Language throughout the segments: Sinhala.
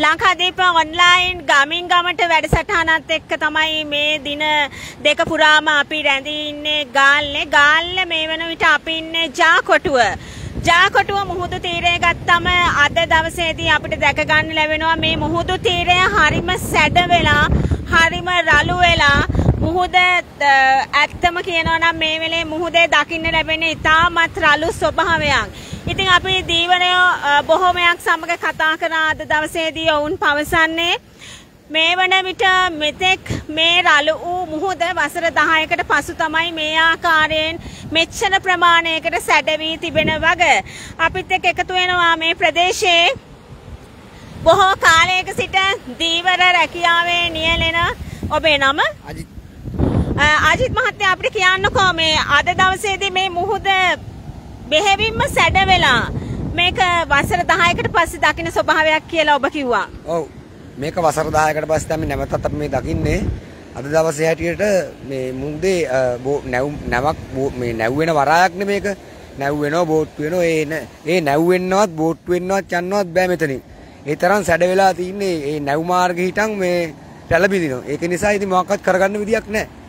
ලංකාදීප ඔන්ලයින් ගමින් ගමට වැඩසටහනත් එක්ක තමයි මේ දින දෙක පුරාම අපි රැඳී ඉන්නේ ගාල්ලේ. ගාල්ල මේ වන විට අපි ඉන්නේ ජාකොටුව. ජාකොටුව මුහුදු තීරය ගත්තම අද දවසේදී අපිට දැක ගන්න ලැබෙනවා මේ මුහුදු තීරය හරිම සැඩ වෙලා හරිම රළු වෙලා මුහුද ඇත්තම කියනවා නම් මේ වෙලේ මුහුදේ දකින්න ලැබෙන ඉතාමත් රළු ස්වභාවයක්. ඉතින් අපි දීවනයෝ බොහොමයක් සමග කතා කරන අද දවසේදී ඔවුන් පවසන්නේ මේ වන විට මෙතෙක් මේ රළු වූ මුහුද වසර 10කට පසු තමයි මේ ආකාරයෙන් මෙච්චර ප්‍රමාණයකට සැඩ වී තිබෙන වග. අපිත් එක්ක එකතු වෙනවා මේ ප්‍රදේශයේ. බොහෝ කාලයක සිට දීවර රැකියාවේ නියැලෙන ඔබේ නම? අජිත්. අජිත් මහත්තයා අපිට කියන්නකෝ මේ අද දවසේදී මේ මුහුද බෙහෙවින්ම සැඩ වෙලා මේක වසර 10කට පස්සේ දකින්න ස්වභාවයක් කියලා ඔබ කිව්වා. ඔව්. මේක වසර 10කට පස්සේ තමයි නැවතත් අපි මේ දකින්නේ. අද දවසේ හැටියට මේ මුහුදේ නැව් නැවක් මේ නැව් වෙන වරායක් නේ මේක. නැව් වෙනවා බෝට්ටු වෙනවා. ඒ ඒ නැව් වෙන්නවත් බෝට්ටු වෙන්නවත් යන්නවත් බෑ මෙතනින්. ඒ තරම් සැඩ වෙලා තින්නේ ඒ නැව් මාර්ගෙ හිටන් මේ රැළ බිඳිනවා ඒක නිසා ඉතින් මොකක්වත් කරගන්න විදියක් නැහැ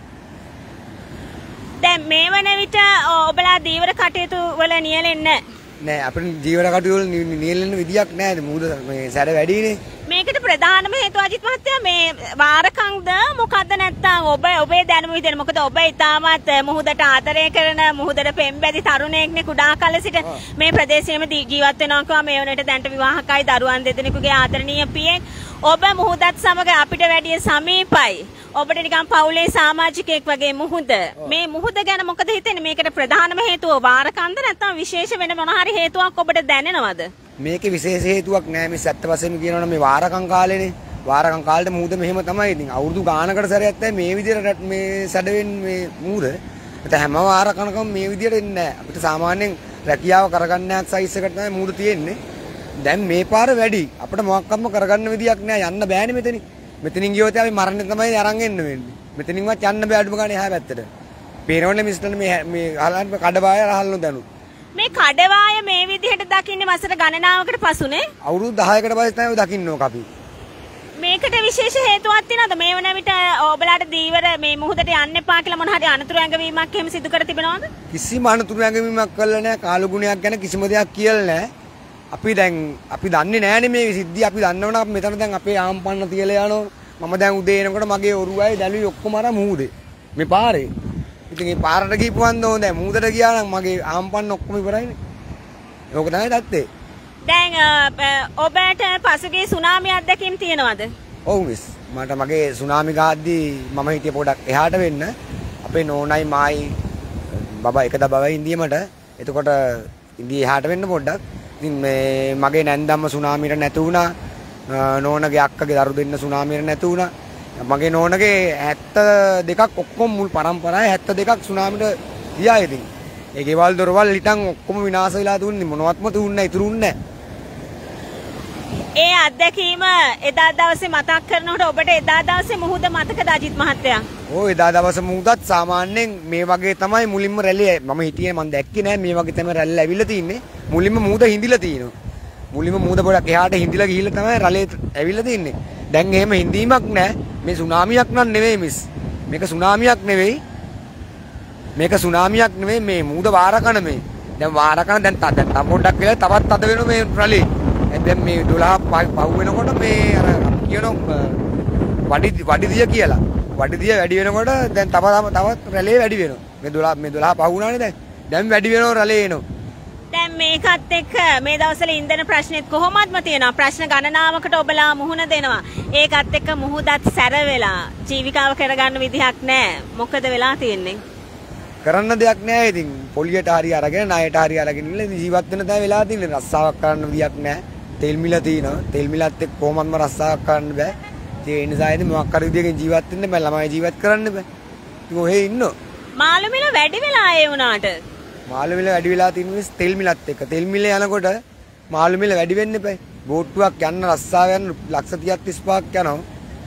දැන් මේ වන විට ඔබලා දීවර කටයුතු වල නියැලෙන්නේ? නෑ අපිට ජීවන කටයුතු වල නියැලෙන්න විදියක් නෑ. මූද මේ සැඩ වැඩිනේ මේකට ප්‍රධානම හේතුව අජිත් මහත්තයා මේ වාරකංද මොකද්ද නැත්තම් ඔබ ඔබේ දැනුම විදිහට මොකද ඔබ ඉතාමත් මුහුදට ආදරය කරන මුහුදට පෙම්බැදි තරුණයෙක්නේ කුඩා කාලේ සිට මේ ප්‍රදේශයේම ජීවත් වෙනවා කිව්වා මේ වනට දැන්ට විවාහකයි දරුවන් දෙදෙනෙකුගේ ආදරණීය පියෙක් ඔබ මුහුදත් සමග අපිට වැඩිය සමීපයි. ඔබට නිකන් පවුලේ සමාජිකයෙක් වගේ මුහුද? මේ මුහුද ගැන මොකද හිතෙන්නේ? මේකට ප්‍රධානම හේතුව වාරකන්ද නැත්නම් විශේෂ වෙන මොන හරි හේතුවක් ඔබට දැනෙනවද? මේකේ විශේෂ හේතුවක් නෑ මේ සත්‍ය වශයෙන්ම කියනවනම් මේ වාරකම් කාලේනේ. වාරකම් කාලේට මුහුද මෙහෙම තමයි. ඉතින් අවුරුදු ගානකට සැරයක් තමයි මේ විදිහට මේ සැඩවෙන් මේ මුහුද. ඒත් හැම වාරකණකම මේ විදිහට එන්නේ නෑ. අපිට සාමාන්‍යයෙන් රැකියාව කරගන්නයක් සයිස් එකට තමයි මුහුද තියෙන්නේ දැන් මේ පාර වැඩි අපිට මොකක්වත්ම කරගන්න විදියක් නෑ යන්න බෑනේ මෙතනින් මෙතනින් ගියොත් අපි මරණය තමයි අරන් එන්න වෙන්නේ. මෙතනින්වත් යන්න බෑ අඩුම ගානේ එහා පැත්තට. පේනවනේ මිස්ටර් මේ මේ අහලන් කඩබාය රහල්නු දනු. මේ කඩවාය මේ විදිහට දකින්නේ වසර ගණනාවකට පසුනේ. අවුරුදු 10කට පස්සේ තමයි දකින්න ඕක අපි. මේකට විශේෂ හේතුවක් තියෙනවද මේ වන විට ඔබලාට දීවර මේ මුහුදට යන්න එපා කියලා මොන හරි අනතුරු ඇඟවීමක් එහෙම සිදු කර තිබෙනවද? කිසිම අනතුරු ඇඟවීමක් කළා නෑ කාලගුණයක් ගැන කිසිම දෙයක් කියලා නෑ. අපි දැන් අපි දන්නේ නෑනේ මේ සිද්ධිය. අපි දන්නවනම් අපි මෙතන දැන් අපේ ආම්පන්න තියලා යනවා. මම දැන් උදේ එනකොට මගේ ඔරුවයි දැලුයි ඔක්කොම අර මූදේ? මේ පාරේ. ඉතින් මේ පාරට ගිහපුවන් දෝ දැන් මූදට ගියා නම් මගේ ආම්පන්න ඔක්කොම ඉවරයිනේ. ඕක තමයි දත්තේ දැන් ඔබට පසුගිය සුනාමි අත්දැකීම් තියෙනවද? ඔව් මිස් මට මගේ සුනාමි ගාද්දී මම හිටිය පොඩක් එහාට වෙන්න. අපේ නෝනයි මායි බබා එක දබවයි ඉන්දියමට එතකොට ඉන්දිය එහාට වෙන්න පොඩ්ඩක් මේ මගේ නැන්දම්ම සුනාමියට නැති වුණා. නෝනගේ අක්කගේ දරු දෙන්න සුනාමියට නැති වුණා. මගේ නෝනගේ 72ක් ඔක්කොම මුල් පරම්පරාවේ 72ක් සුනාමියට ගියා ඉතින්. ඒ ගෙවල් දොරවල් හිටන් ඔක්කොම විනාශ වෙලා තුන්නේ මොනවත්ම තුන්නේ ඉතුරුන්නේ ඒ අත්දැකීම එදා දවසේ මතක් කරනකොට ඔබට එදා දවසේ මුහුද මතකද අජිත් මහත්තයා? ඔව් එදා දවසේ මුහුදත් සාමාන්‍යයෙන් මේ වගේ තමයි මුලින්ම රැළි මම හිටියේ මම දැක්කේ නෑ මේ වගේ තමයි රැළි ඇවිල්ලා තින්නේ. මුලින්ම මුහුද හිඳිලා තිනවා. මුලින්ම මුහුද පොඩක් එහාට හිඳිලා ගිහිල්ලා තමයි රැළේ ඇවිල්ලා තින්නේ. දැන් එහෙම හිඳීමක් නෑ. මේ සුනාමියක් නන් නෙවෙයි මිස්. මේක සුනාමියක් නෙවෙයි. මේක සුනාමියක් නෙවෙයි මේ මුහුද වාරකන මේ. දැන් වාරකන දැන් දැන් පොඩ්ඩක් වෙලා තවත් අද වෙනවා මේ රැළේ. දැන් මේ 12 පහු වෙනකොට මේ අර කියන වඩි වඩිදිය කියලා. වඩිදිය වැඩි වෙනකොට දැන් තව තවත් රැළේ වැඩි වෙනවා. මේ 12 මේ 12 පහු වුණානේ දැන්. දැන් වැඩි වෙනවා රැළේ එනවා. දැන් මේකත් එක්ක මේ දවස්වල ඉන්ධන ප්‍රශ්නෙත් කොහොමත්ම තියෙනවා. ප්‍රශ්න ගණනාවකට ඔබලා මුහුණ දෙනවා. ඒකත් එක්ක මුහුදත් සැර වෙලා ජීවිකාව කරගන්න විදිහක් නැහැ. මොකද වෙලා තියෙන්නේ? කරන්න දෙයක් නැහැ ඉතින්. පොලියට හරි අරගෙන ණයට හරි අරගෙන ඉන්න ජීවත් වෙන තැන වෙලා තියෙන්නේ. රස්සාවක් කරන්න විදියක් නැහැ. තෙල් මිල තියෙනවා. තෙල් මිලත් එක්ක කොහොමත්ම රස්සාවක් කරන්න බෑ. ඒ නිසා ඉතින් මොකක් හරි විදියකින් ජීවත් වෙන්න බෑ. ළමයි ජීවත් කරන්න බෑ. ඉතින් ඔහේ ඉන්නෝ. මාළු මිල වැඩි වෙලා ඒ වුණාට මාළු මිල වැඩි වෙලා තියෙන්නේ තෙල් මිලත් එක්ක. තෙල් මිල යනකොට මාළු මිල වැඩි වෙන්න එපා. බෝට්ටුවක් යන්න රස්සාව යන්න ලක්ෂ 30 35ක් යනවා.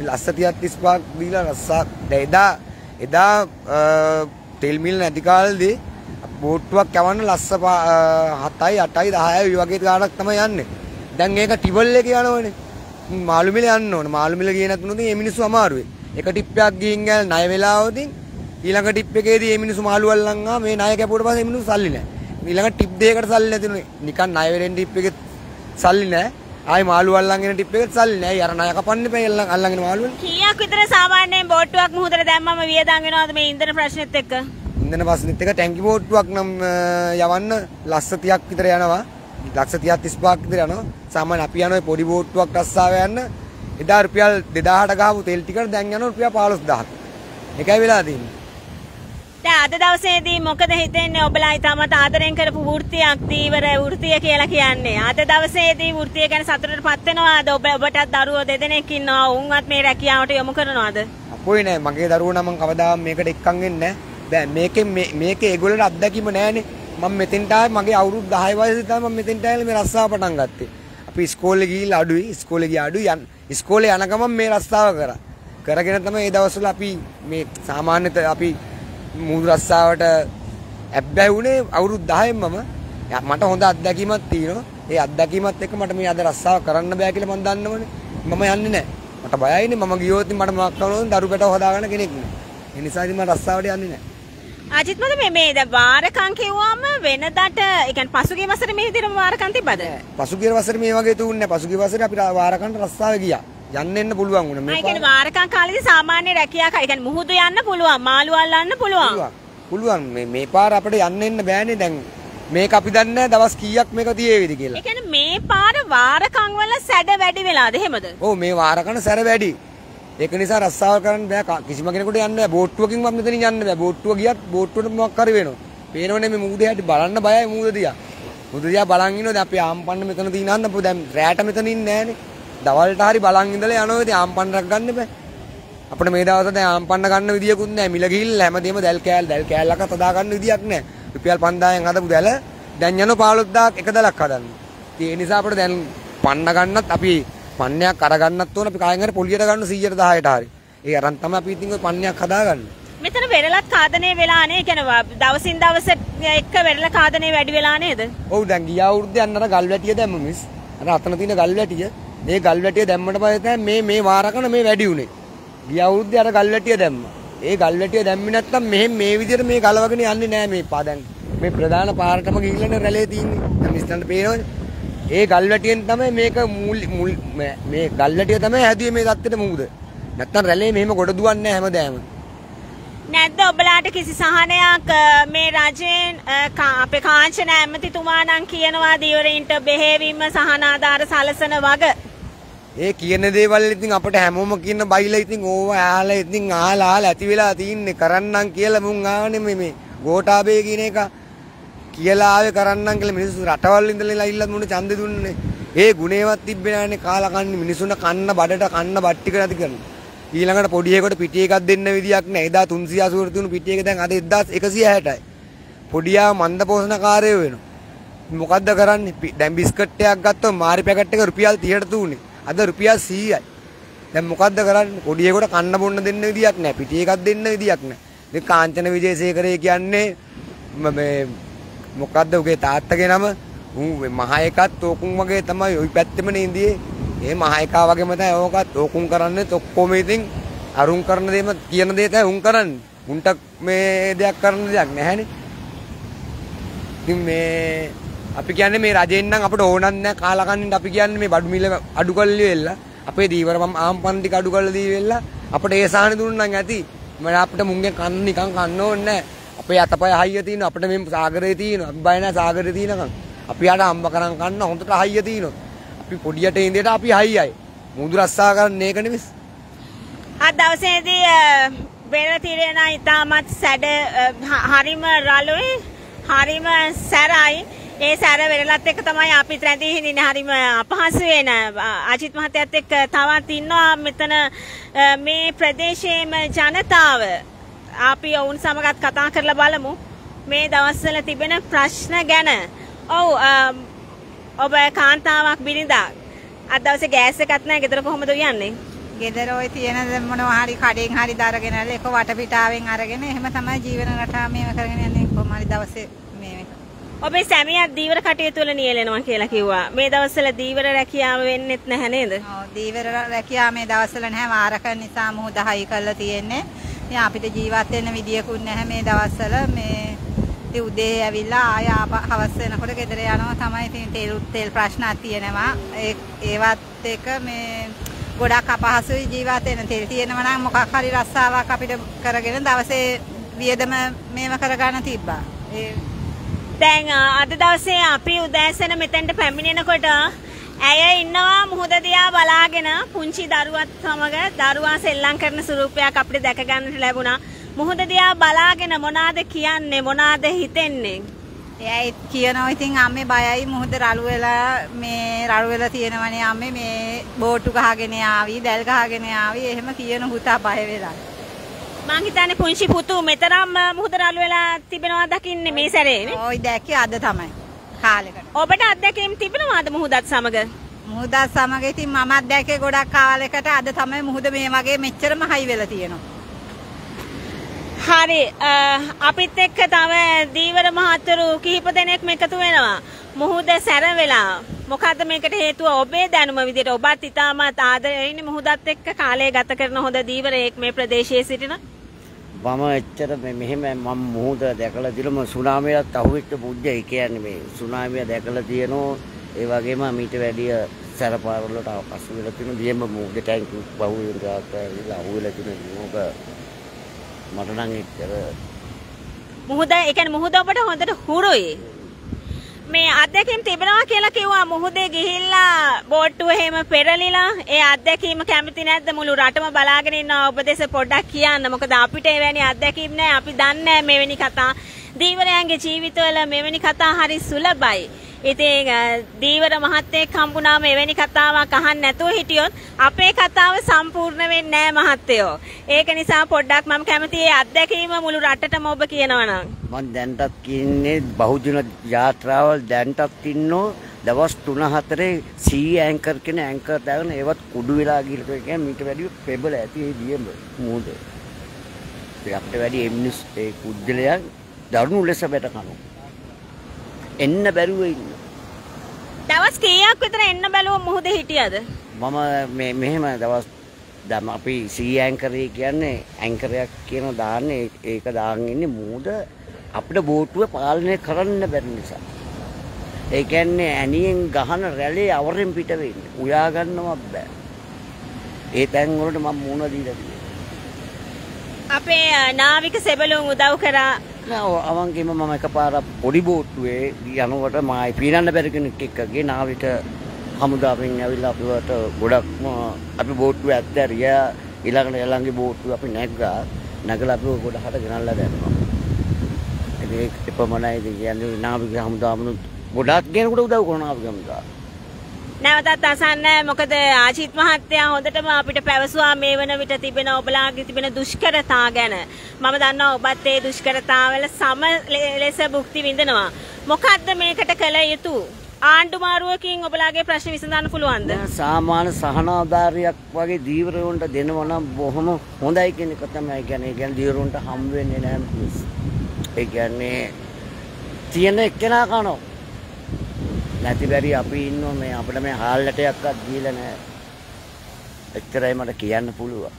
ලක්ෂ 30 35ක් දීලා රස්සා එදා එදා තෙල් මිල නැති කාලේදී බෝට්ටුවක් යවන්න ලස්ස 7යි 8යි 10යි වගේ ගාණක් තමයි යන්නේ. දැන් ඒක ටිබල් එක යනවනේ. මාළු මිල යන්න ඕන. මාළු මිල ගියේ නැතුනොත් මේ මිනිස්සු අමාරුයි. එක ටිප් එකක් ගිහින් ගිහලා ණය වෙලාවදී ඊළඟ ටිප් එකේදී මේ මිනිස්සු මාළු අල්ලන් ආ මේ ණය කැපුවට පස්සේ මේ මිනිස්සු සල්ලි නැහැ. ඊළඟ ටිප් දෙකකට සල්ලි නැතිනුනේ. නිකන් ණය වෙරෙන් ටිප් එකේ සල්ලි නැහැ. ආයි මාළු අල්ලන්ගෙන ටිප් එකේ සල්ලි නැහැ. අර ණය කපන්න එපා අල්ලන් අල්ලන්ගෙන මාළු වල. කීයක් විතර සාමාන්‍යයෙන් බෝට්ටුවක් මුහුදට දැම්මම වියදම් වෙනවද මේ ඉන්ධන ප්‍රශ්නෙත් එක්ක? ඉන්ධන පස්නෙත් එක ටැංකි බෝට්ටුවක් නම් යවන්න ලක්ෂ 30ක් විතර යනවා. ලක්ෂ 30ක් 35ක් විතර යනවා. සාමාන්‍ය අපි යන ඔය පොඩි බෝට්ටුවක් රස්සාව යන්න එදා රුපියල් 2000ට ගාපු තෙල් ටිකට දැන් යනවා රුපියල් 15000ක්. එකයි වෙලා තියෙන්නේ. දැන් අද දවසේදී මොකද හිතෙන්නේ ඔබලා ඊටමත් ආදරෙන් කරපු වෘත්තියක් දීවර වෘත්තිය කියලා කියන්නේ. අද දවසේදී වෘත්තිය ගැන සතුටටපත් වෙනවාද? ඔබ ඔබටත් දරුවෝ දෙදෙනෙක් ඉන්නවා. උන්වත් මේ රැකියාවට යොමු කරනවාද? අපොයි නෑ මගේ දරුවෝ නම් කවදාම මේකට එක්කන් වෙන්නේ නෑ. බෑ මේකෙන් මේ- මේකේ ඒගොල්ලන්ට අත්දැකීම නෑනේ. මම මෙතෙන්ට ආවේ මගේ අවුරුදු 10 වයසේ තමයි මම මෙතෙන්ට ආවේ මේ රස්සාව පටන් ගත්තේ. අපි ඉස්කෝලේ ගිහිල්ලා අඩුයි ඉස්කෝලේ ගියා අඩුයි යන් ඉස්කෝලේ යන ගමන් මේ රස්සාව කරා. කරගෙන තමයි ඒ දවස්වල අපි මේ සාමාන්‍ය ත- අපි මුහුදු රස්සාවට ඇබ්බැහි වුණේ අවුරුදු 10න් මම ය- මට හොඳ අත්දැකීමක් තියෙනවා. ඒ අත්දැකීමත් එක්ක මට මේ අද රස්සාව කරන්න බෑ කියලා මම දන්නවනේ. මම යන්නේ නැහැ. මට බයයිනේ මම ගියොත් මට මොකක් කරනවද දරු පැටව හදාගන්න කෙනෙක් නෑ. ඒ නිසා ඉතින් මම රස්සාවට යන්නේ නැහැ. අජිත් මද මේ මේ දැන් වාරකම් කිව්වම වෙනදට ඒ කියන්නේ පසුගිය වසරේ මේ විදිහටම වාරකම් තිබ්බද? පසුගිය වසරේ මේ වගේ තුන්නේ නැහැ. පසුගිය වසරේ අපි වාරකන්ට රස්සාව ගියා. යන්න එන්න පුළුවන් වුණා. මේ ඒ කියන්නේ වාරකම් කාලේදී සාමාන්‍ය රැකියා ඒ කියන්නේ මුහුදු යන්න පුළුවන්, මාළු අල්ලන්න පුළුවන්. පුළුවන්. මේ මේ පාර අපිට යන්න එන්න බෑනේ දැන්. මේක අපි දන්නේ නැහැ දවස් කීයක් මේක තියේවිද ඒ කියලා. කියන්නේ මේ පාර වාරකම් වල සැඩ වැඩි වෙලාද එහෙමද? ඔව් මේ වාරකන සැර වැඩි. ඒක නිසා රස්සාව කරන්න බෑ ක- කිසිම කෙනෙකුට යන්න බෑ. බෝට්ටුවකින් මම මෙතනින් යන්න බෑ. බෝට්ටුව ගියත් බෝට්ටුවට මොකක් හරි වෙනවා. පේනවනේ මේ මූදේ හැටි බලන්න බයයි මූද දිහා. මූද දිහා බලන් ඉන්නොත් අපි ආම්පන්න මෙතන තියනන්න අපෝ දැන් රැට මෙතන ඉන්නේ නෑනේ. දවල්ට හරි බලන් ඉඳලා යනවා ඉතින් ආම්පන්නක් ගන්න බෑ. අපිට මේ දවස්වල දැන් ආම්පන්න ගන්න විදියකුත් නෑ. මිල ගිහිල්ලා හැමදේම දැල් කෑල් දැල් කෑල්ලක හදා ගන්න විදියක් නෑ. රුපියල් 5000න් හදපු දැල දැන් යන 15000ක් එක දැලක් හදන්න. ඉතින් ඒ නිසා අපිට දැන් පන්න ගන්නත් අපි පන්නයක් අරගන්නත් ඕන අපි කායෙන් හරි පොලියට ගන්න 100ට 10ට හරි. ඒ අරන් තමයි අපි ඉතින් ওই පන්නයක් හදාගන්නේ. මෙතන වෙරළත් කාදනය වෙලා නේ. ඒ කියන්නේ වා- දවසින් දවස එක්ක වෙරළ කාදනය වැඩි වෙලා නේද? ඔව් දැන් ගිය අවුරුද්දේ අන්න අර ගල් වැටිය දැම්ම මිස්. අර අතන තියෙන ගල් වැටිය. මේ ගල් වැටිය දැම්මට පස්සේ මේ මේ වාරකන මේ වැඩි උනේ. ගිය අවුරුද්දේ අර ගල් වැටිය දැම්මා. ඒ ගල් වැටිය දැම්මේ නැත්තම් මෙහෙම මේ විදිහට මේ ගලවගෙන යන්නේ නෑ මේ පා දැන්. මේ ප්‍රධාන පාරටම ගිහිල්ලානේ රැළේ තියෙන්නේ. දැන් මිස්ටන්ට පේනවනේ. ඒ ගල් වැටියෙන් තමයි මේක මුල් මුල් මේ- මේ ගල් වැටිය තමයි හැදුවේ මේ தත්තෙට මුහුද. නැත්තම් රැළේ මෙහෙම ගොඩ දුවන්නේ හැමදාම. නැද්ද ඔබලාට කිසි සහනයක් මේ රජයෙන් අපේ කාංචන ඇමතිතුමා නම් කියනවා දීවරීන්ට බෙහෙවින්ම සහනාධාර සලසන වග. ඒ කියන දේවල් ඉතින් අපිට හැමෝම කියන බයිලා ඉතින් ඕව ඇහලා ඉතින් අහලා අහලා ඇති වෙලා තින්නේ කරන්නම් කියලා මුන් ආවනේ මේ මේ ගෝඨාබේ කියන එක කියලා ආවේ කරන්නම් කියලා මිනිස්සු රටවල් ඉඳලා ඉල්ලත් මුණ ඡන්දෙ දුන්නේ. ඒ ගුණේවත් තිබ්බේ නැන්නේ කාලා කන්නේ. මිනිසුන්ට කන්න බඩට කන්න බට්ටික නැති කරන ඊළඟට පොඩි එකකට පිටි එකක් දෙන්න විදියක් නැහැ. එදා 380 තියුණු පිටි එක දැන් අද 1160යි පොඩියා මන්ද පෝෂණකාරයෝ වෙනවා. මොකද්ද කරන්නේ? පි- දැන් බිස්කට් එකක් ගත්තොත් මාරි පැකට් එක රුපියල් 30ට තුනේ අද රුපියල් 100යි දැන් මොකද්ද කරන්නේ? පොඩියෙකුට කන්න බොන්න දෙන්න විදියක් නැහැ. පිටි එකක් දෙන්න විදියක් නැහැ. ඉතින් කාංචන විජේසේකරේ කියන්නේ ම- මේ මොකද්ද උගේ තාත්තගේ නම? උන් මහා එකත් ඕකුන් වගේ තමයි ওই පැත්තෙමනේ ඉඳියේ. ඒ මහා එකා වගේම තමයි ඕකත් ඕකුන් කරන්නේ. ඔක්කොම ඉතින් අරුන් කරන දේම කියන දේ තමයි උන් කරන්නේ. උන්ට මේ දෙයක් කරන්න දෙයක් නැහැනේ. ඉතින් මේ අපි කියන්නේ මේ රජෙන් නම් අපිට ඕනක් නැහැ කාලා කන්නින්ට අපි කියන්නේ මේ බඩු මිල අඩු කරලි වෙලා අපේ දීවර මම ආම්පන් ටික අඩු කරලා දී වෙලා අපිට ඒ සාහන දුන්නා ඇති. මම අපිට මුංගෙන් කන්න නිකන් කන්න ඕනේ නැහැ. අපේ අතපය හයිය තියෙනවා. අපිට මේ සාගරේ තියෙනවා. අපි බය නැහැ සාගරේ තියෙනකන් අපි යාට හම්බ කරන් කන්න හොඳට හයිය තියෙනවා. අපි පොඩියට ඉඳියට අපි හයියයි මුදු රස්සා කරන්නේ ඒක නෙමෙයි අද දවසේදී අ, වෙරළ තීරණ ඉතාමත් සැඩ අ, හ- හරිම රළුයි හරිම සැරයි. ඒ සැර වෙරළත් එක්ක තමයි අපිත් රැඳී හිඳින්නේ. හරිම අපහසු වෙන අ, අජිත් මහත්තයත් එක්ක තවත් ඉන්නවා මෙතන අ, මේ ප්‍රදේශයේම ජනතාව. අපි ඔවුන් සමගත් කතා කරලා බලමු. මේ දවස්වල තිබෙන ප්‍රශ්න ගැන. ඔව් ඔබ කාන්තාවක් බිරිඳක්. අද දවසේ ගෑස් එකක් නැහැ. ගෙදර කොහොමද යන්නේ? ගෙදර ওই තියෙන මොනවා හරි කඩෙන් හරි දරගෙන ඇවිල්ලා එක වටපිටාවෙන් අරගෙන එහෙම තමයි ජීවන රටාව මේව කරගෙන යන්නේ. කොහොම හරි දවසේ මේ ඔබේ සැමියාත් දීවර කටයුතු වල නියැලෙනවා කියලා කිව්වා. මේ දවස්වල දීවර රැකියාව වෙන්නෙත් නැහැ නේද? ඔව් දීවර රැකියාව මේ දවස්වල නැහැ. වාරක නිසා මුහුද හයි කරලා තියෙන්නේ. ඉතින් අපිට ජීවත් වෙන්න විදියකුත් නැහැ මේ දවස්වල මේ ඉතින් උදේ ඇවිල්ලා ආය හවස් වෙනකොට ගෙදර යනවා තමයි ඉතින් තෙල් තෙල් ප්‍රශ්නක් තියෙනවා. ඒ ඒවත් එක මේ ගොඩක් අපහසුයි ජීවත් වෙන තෙල් තියෙනවා නම් මොකක් හරි රස්සාවක් අපිට කරගෙන දවසේ වියදම මේව කරගන්න තිබ්බා. ඒ දැන් අද දවසේ අපි උදෑසන මෙතෙන්ට පැමිණෙනකොට ඇය ඉන්නවා මුහුද දිහා බලාගෙන පුංචි දරුවත් සමග දරුවා සෙල්ලම් කරන ස්වරූපයක් අපිට දැක ගන්නට ලැබුණා. මුහුද දිහා බලාගෙන මොනවාද කියන්නේ මොනවාද හිතෙන්නේ? එයයි කියනවා ඉතින් අම්මේ බයයි මුහුද රළු වෙලා මේ රළු වෙලා තියෙනවනේ අම්මේ මේ බෝට්ටු ගහගෙන ආවි දැල් ගහගෙන ආවි එහෙම කියන පුතා බය වෙලා. මං හිතන්නේ පුංචි පුතු මෙතරම් මුහුද රළු වෙලා තිබෙනවා දකින්නේ මේ සැරේ නේ. ওই දැක්කේ අද තමයි. කාලෙකට. ඔබට අත්දැකීම් තිබෙනවාද මුහුදත් සමග? මුහුදත් සමග ඉතින් මමත් දැක්කේ ගොඩක් කාලෙකට අද තමයි මුහුද මේ වගේ මෙච්චරම හයි වෙලා තියෙනවා. හරි අපිත් එක්ක තව දීවර මහත්තරු කිහිප දෙනෙක් එකතු වෙනවා. මුහුද සැර වෙලා මොකද්ද මේකට හේතුව ඔබේ දැනුම විදිහට ඔබත් ඉතාමත් ආදරෙන්නේ මුහුදත් එක්ක කාලය ගත කරන හොඳ දීවරයෙක් මේ ප්‍රදේශයේ සිටින මම එච්චර මෙහෙම මම මුහුද දැකලා දිලම සුනාමියත් අහුවෙච්ච පුජ්‍ය ඒ කියන්නේ මේ සුනාමිය දැකලා තියෙනෝ ඒ වගේම මීට වැඩිය සැරපාරවලට පසු වෙලා තියෙන දියම මුහුද ටැංකි බහුවෙන් ගාත ඇවිල්ලා අහුවෙලා තියෙන මොක මට නම් එච්චර මුහුද ඒ කියන්නේ මුහුද ඔබට හොඳට හුරුයි. මේ අත්දැකීම් තිබෙනවා කියලා කිව්වා. මුහුදේ ගිහිල්ලා බෝට්ටුව එහෙම පෙරලිලා. ඒ අත්දැකීම කැමති නැද්ද? මුළු රටම බලාගෙන ඉන්නවා ඔබ දෙස පොඩ්ඩක් කියන්න. මොකද අපිට එවැනි අත්දැකීම් නැහැ අපි දන්නේ නැහැ මෙවැනි කතා. දීවරයන්ගේ ජීවිතවල මෙවැනි කතා හරි සුලභයි ඉතින් දීවර මහත්තයෙක් හම්බුනාම එවැනි කතාවක් අහන්න නැතුව හිටියොත් අපේ කතාව සම්පූර්ණ වෙන්නේ නැහැ මහත්තයෝ. ඒක නිසා පොඩ්ඩක් මම කැමතියි අත්දැකීම මුළු රටටම ඔබ කියනවා නම්. මම දැන්ටත් කියන්නේ බහුජන යාත්‍රාවල් දැන්ටත් ඉන්නෝ දවස් 3-4 සී ඇන්කර් කියන ඇන්කර් දාගෙන ඒවත් කුඩු වෙලා ගිහලා කියන්නේ මීට වැඩිය පෙබල ඇති ඒ දියම මූද. ඒ අපිට වැඩි එම්නිස් ඒ කුජලයන් දරුණු ලෙස බැට කනවා. එන්න බැරුව ඉන්න. දවස් කීයක් විතර එන්න බැලුව මුහුද හිටියද? මම මේ මෙහෙම දවස් දැන් අපි සී ඇන්කරේ කියන්නේ ඇන්කරයක් කියන දාන්නේ ඒක දාන් ඉන්නේ මූද අපිට බෝට්ටුව පාලනය කරන්න බැරි නිසා. ඒ කියන්නේ ඇනියෙන් ගහන රැළේ අවරෙන් පිට වෙන්නේ. උයා ගන්නවත් බෑ. ඒ තැන් වලට මම මූණ දීලා තියෙනවා. අපේ නාවික සෙබළුන් උදව් කරා නෑ අවංකෙම මම එකපාරක් පොඩි බෝට්ටුවේ යනකොට මායි පීනන්න බැරි කෙනෙක් එක්කගේ නාවික හමුදාවෙන් ඇවිල්ලා අපිවට ගොඩක්ම අපි බෝට්ටුව ඇත්තරිය ඊළඟට ඊළඟේ බෝට්ටුව අපි නැග්ගා නැගලා අපිව ගොඩහට ගෙනල්ලා දැම්මා. ඒක එපමණයි කියන්නේ නාවික හමුදාවනුත් ගොඩක් කෙනෙකුට උදව් කරන නාවික හමුදාව. නැවතත් අසන්න මොකද ආචිත් මහත්තයා හොඳටම අපිට පැවසුවා මේ වන විට තිබෙන ඔබලාගේ තිබෙන දුෂ්කරතා ගැන. මම දන්නවා ඔබත් ඒ දුෂ්කරතාවල සම ලෙස භුක්ති විඳිනවා. මොකද්ද මේකට කළ යුතු? ආණ්ඩු මාරුවකින් ඔබලාගේ ප්‍රශ්න විසඳන්න පුළුවන්ද? සාමාන්‍ය සහනාධාරයක් වගේ දීවරයන්ට දෙනවා නම් බොහොම හොඳයි කියන එක තමයි කියන්නේ. ඒ කියන්නේ දීවරයන්ට හම් වෙන්නේ නැහැ. ඒ කියන්නේ තියෙන එක්කෙනා කනවා. නැති බැරි අපි ඉන්නවා මේ අපිට මේ හාල්ලටයක්වත් දීලා නැහැ. එච්චරයි මට කියන්න පුළුවන්.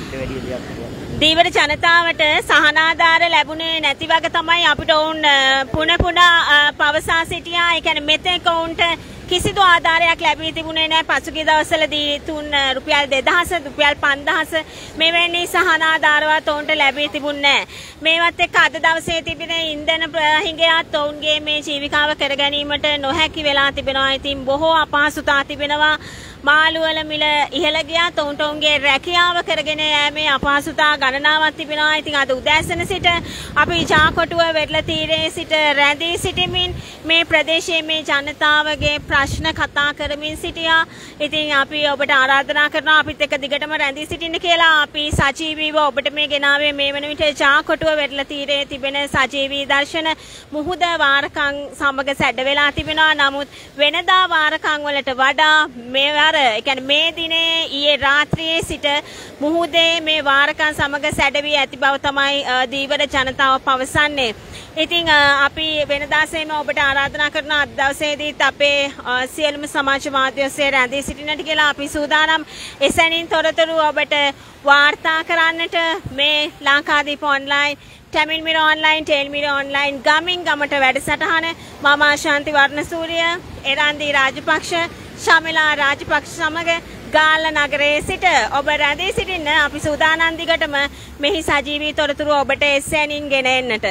ඊට වැඩි දෙයක් කියන්න. දීවර ජනතාවට සහනාධාර ලැබුණේ නැති වගේ තමයි අපිට ඔවුන් පුන පුනා පවසා සිටියා. ඒ කියන්නේ මෙතෙක් ඔවුන්ට කිසිදු ආධාරයක් ලැබී තිබුණේ නැහැ. පසුගිය දවස්වලදී තුන් රුපියල් 2000 රුපියල් 5000 මෙවැනි සහනාධාරවත් ඔවුන්ට ලැබී තිබුණේ නැහැ. මේවත් එක්ක අද දවසේ තිබෙන ඉන්ධන හිඟයත් ඔවුන්ගේ මේ ජීවිකාව කර ගැනීමට නොහැකි වෙලා තිබෙනවා. ඉතින් බොහෝ අපහසුතා තිබෙනවා. මාළුවල මිල ඉහළ ගියත් ඔවුන්ට ඔවුන්ගේ රැකියාව කරගෙන යෑමේ අපහසුතා ගණනාවක් තිබෙනවා. ඉතින් අද උදෑසන සිට අපි ජාකොටුව වෙරළ තීරයේ සිට රැඳී සිටිමින් මේ ප්‍රදේශයේ මේ ජනතාවගේ ප්‍රශ්න කතා කරමින් සිටියා. ඉතින් අපි ඔබට ආරාධනා කරනවා අපිත් එක්ක දිගටම රැඳී සිටින්න කියලා. අපි සජීවීව ඔබට මේ ගෙනාවේ මේ වන විට ජාකොටුව වෙරළ තීරයේ තිබෙන සජීවී දර්ශන මුහුද වාරකම් සමග සැඩ වෙලා තිබෙනවා. නමුත් වෙනදා වාරකම් වලට වඩා මේවා අර ඒ කියන්නේ මේ දිනේ ඊයේ රාත්‍රියේ සිට මුහුදේ මේ වාරකම් සමග සැඩවී ඇති බව තමයි දීවර ජනතාව පවසන්නේ. ඉතින් අ, අපි වෙනදාසේම ඔබට ආරාධනා කරන අද දවසේදීත් අපේ අ, සියලුම සමාජ මාධ්‍ය ඔස්සේ රැඳී සිටින්නට කියලා අපි සූදානම් එසැනින් තොරතුරු ඔබට වාර්තා කරන්නට මේ Lankadeepa online Tamil mirror online tales මිර online ගමින් ගමට වැඩසටහන මම ශාන්ති වර්ණසූරිය එරන්දී රාජපක්ෂ ශමිලා රාජපක්ෂ සමග ගාල්ල නගරයේ සිට ඔබ රැඳී සිටින්න අපි සූදානම් දිගටම මෙහි සජීවී තොරතුරු ඔබට එසැනින් ගෙන එන්නට.